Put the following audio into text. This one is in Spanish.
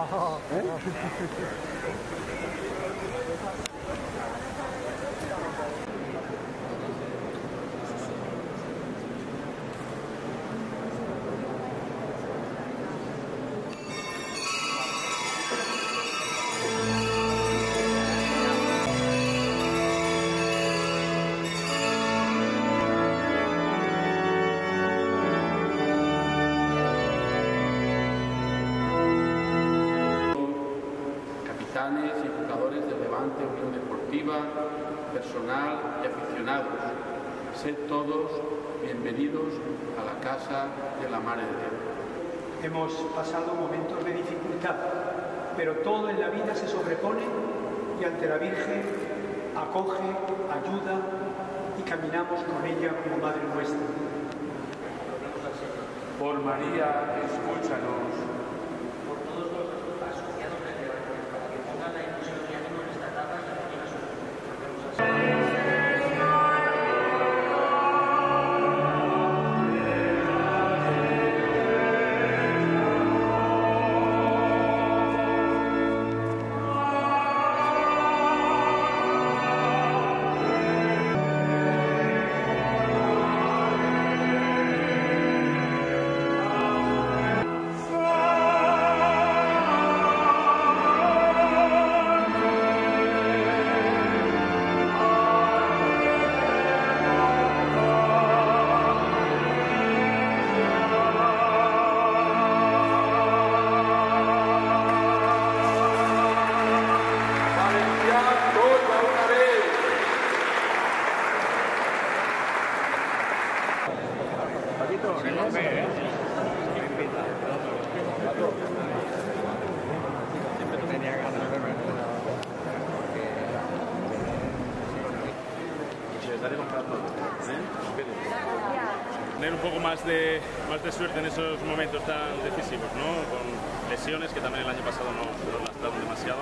아. 네? 아. Capitanes y jugadores del Levante Unión Deportiva, personal y aficionados. Sed todos bienvenidos a la casa de la Madre de Dios. Hemos pasado momentos de dificultad, pero todo en la vida se sobrepone y ante la Virgen acoge, ayuda y caminamos con ella como Madre nuestra. Por María, escúchanos. Tener un poco más de, más de suerte en esos momentos tan decisivos, ¿no? Con lesiones que también el año pasado nos, nos lastraron demasiado.